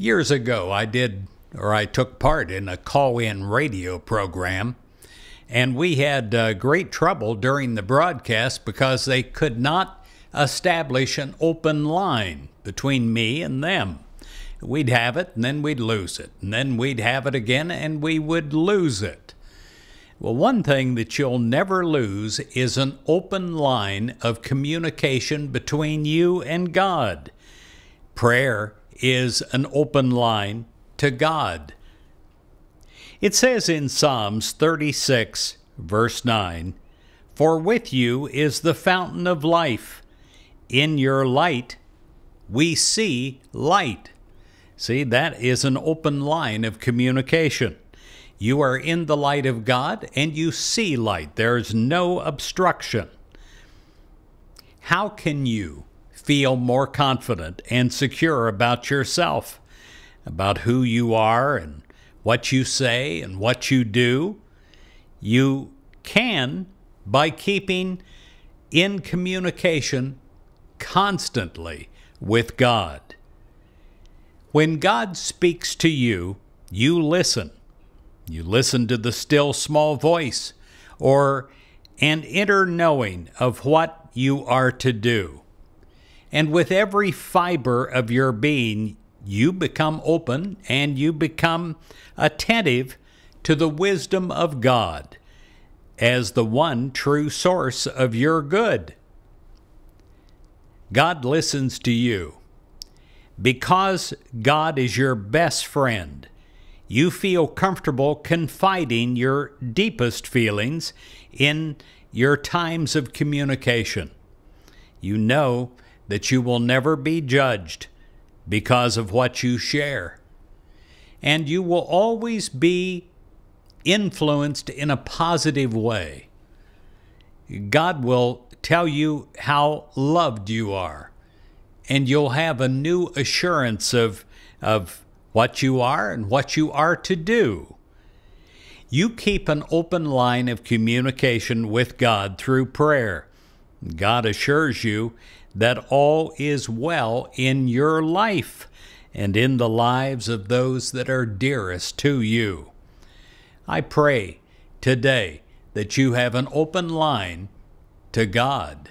Years ago, I did, or I took part in a call in radio program, and we had uh, great trouble during the broadcast because they could not establish an open line between me and them. We'd have it, and then we'd lose it, and then we'd have it again, and we would lose it. Well, one thing that you'll never lose is an open line of communication between you and God. Prayer is an open line to God. It says in Psalms 36, verse 9, For with you is the fountain of life. In your light we see light. See, that is an open line of communication. You are in the light of God and you see light. There is no obstruction. How can you feel more confident and secure about yourself, about who you are and what you say and what you do. You can by keeping in communication constantly with God. When God speaks to you, you listen. You listen to the still small voice or an inner knowing of what you are to do. And with every fiber of your being, you become open and you become attentive to the wisdom of God as the one true source of your good. God listens to you. Because God is your best friend, you feel comfortable confiding your deepest feelings in your times of communication. You know that you will never be judged because of what you share. And you will always be influenced in a positive way. God will tell you how loved you are, and you'll have a new assurance of, of what you are and what you are to do. You keep an open line of communication with God through prayer. God assures you that all is well in your life and in the lives of those that are dearest to you. I pray today that you have an open line to God.